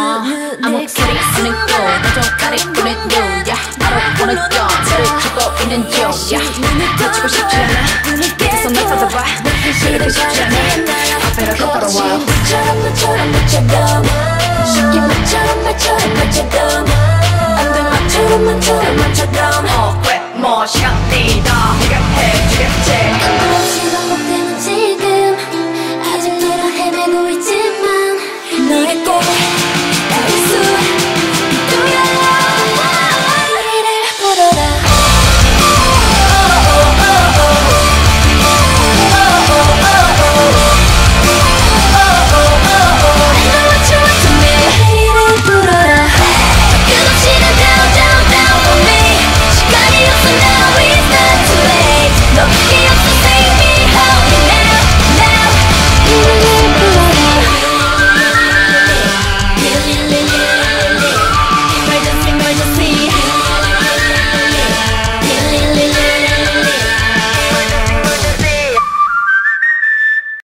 I'm excited to go 가족하는 꿈의 뉴야 나를 보는 것들을 주고 있는 뉴야. 놓치고 싶지 않아. 밑에서 날 찾아봐. 실리고 싶지 않아 앞에로 걸어와 너처럼 너처럼 너처럼 쉽게 말처럼 말처럼 안돼. 말처럼 말처럼 말처럼